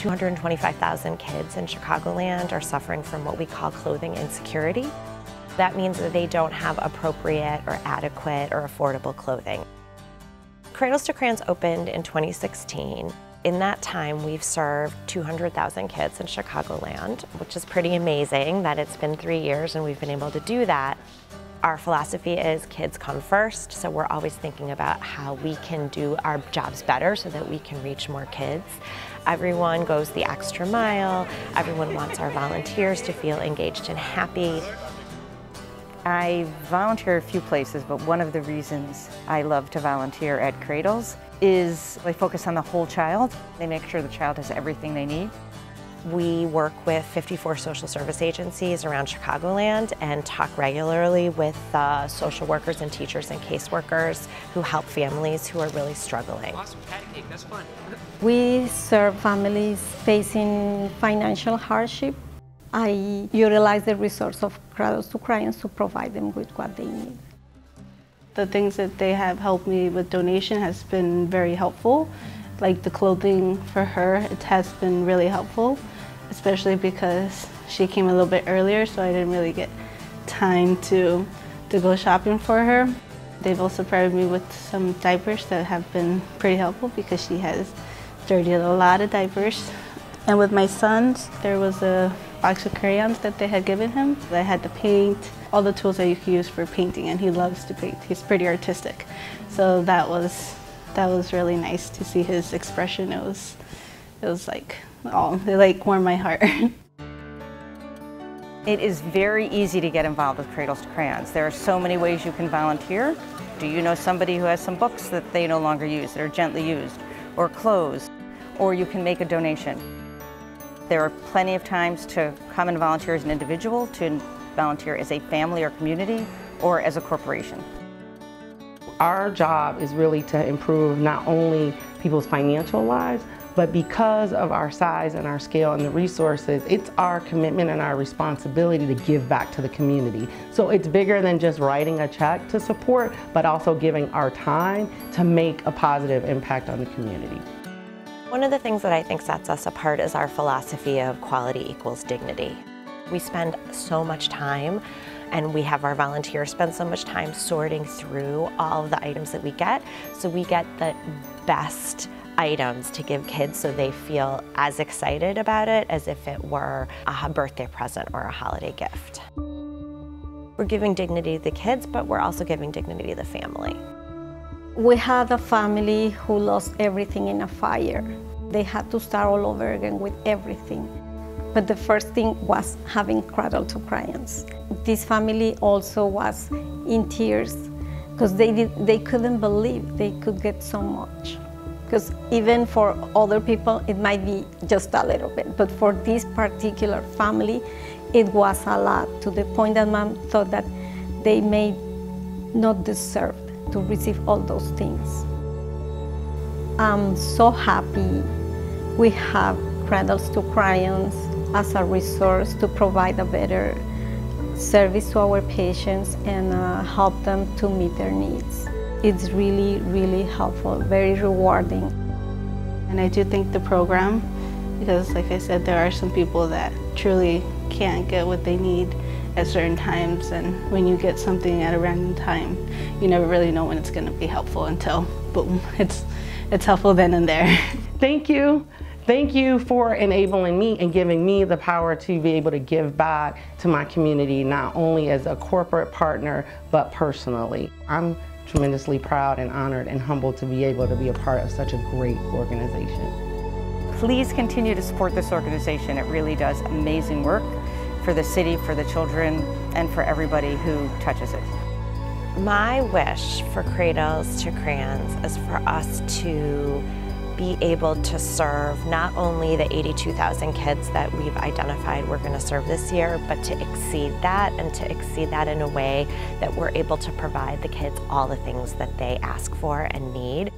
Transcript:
225,000 kids in Chicagoland are suffering from what we call clothing insecurity. That means that they don't have appropriate or adequate or affordable clothing. Cradles to Crayons opened in 2016. In that time, we've served 200,000 kids in Chicagoland, which is pretty amazing that it's been three years and we've been able to do that. Our philosophy is kids come first, so we're always thinking about how we can do our jobs better so that we can reach more kids. Everyone goes the extra mile, everyone wants our volunteers to feel engaged and happy. I volunteer a few places, but one of the reasons I love to volunteer at Cradles is they focus on the whole child. They make sure the child has everything they need. We work with 54 social service agencies around Chicagoland and talk regularly with uh, social workers and teachers and caseworkers who help families who are really struggling. Awesome, patty cake, that's fun. We serve families facing financial hardship. I utilize the resource of Cradles to Crayons to provide them with what they need. The things that they have helped me with donation has been very helpful. Like the clothing for her, it has been really helpful, especially because she came a little bit earlier, so I didn't really get time to, to go shopping for her. They've also provided me with some diapers that have been pretty helpful because she has dirtied a lot of diapers. And with my sons, there was a box of crayons that they had given him. I had to paint, all the tools that you can use for painting, and he loves to paint. He's pretty artistic. So that was that was really nice to see his expression. It was, it was like, oh, it like warmed my heart. It is very easy to get involved with Cradles to Crayons. There are so many ways you can volunteer. Do you know somebody who has some books that they no longer use, that are gently used, or clothes, or you can make a donation. There are plenty of times to come and volunteer as an individual, to volunteer as a family or community, or as a corporation. Our job is really to improve not only people's financial lives, but because of our size and our scale and the resources, it's our commitment and our responsibility to give back to the community. So it's bigger than just writing a check to support, but also giving our time to make a positive impact on the community. One of the things that I think sets us apart is our philosophy of quality equals dignity. We spend so much time and we have our volunteers spend so much time sorting through all of the items that we get so we get the best items to give kids so they feel as excited about it as if it were a birthday present or a holiday gift. We're giving dignity to the kids, but we're also giving dignity to the family. We had a family who lost everything in a fire. They had to start all over again with everything. But the first thing was having Cradle to Crayons. This family also was in tears because they, they couldn't believe they could get so much. Because even for other people, it might be just a little bit. But for this particular family, it was a lot to the point that mom thought that they may not deserve to receive all those things. I'm so happy we have Cradles to Crayons as a resource to provide a better service to our patients and uh, help them to meet their needs. It's really, really helpful, very rewarding. And I do think the program, because like I said, there are some people that truly can't get what they need at certain times and when you get something at a random time, you never really know when it's going to be helpful until boom, it's, it's helpful then and there. Thank you. Thank you for enabling me and giving me the power to be able to give back to my community, not only as a corporate partner, but personally. I'm tremendously proud and honored and humbled to be able to be a part of such a great organization. Please continue to support this organization. It really does amazing work for the city, for the children, and for everybody who touches it. My wish for Cradles to Crayons is for us to be able to serve not only the 82,000 kids that we've identified we're going to serve this year, but to exceed that and to exceed that in a way that we're able to provide the kids all the things that they ask for and need.